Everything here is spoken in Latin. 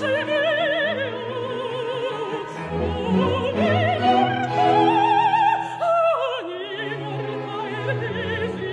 Oh, oh, oh, oh,